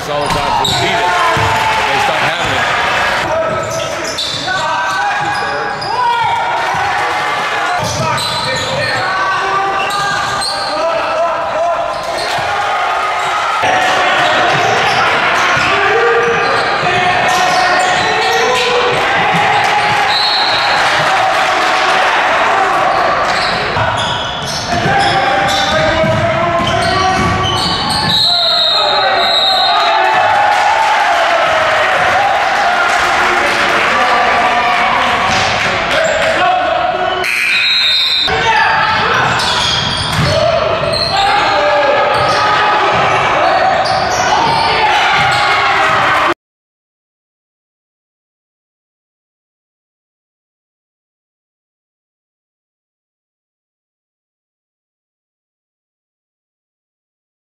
us all the time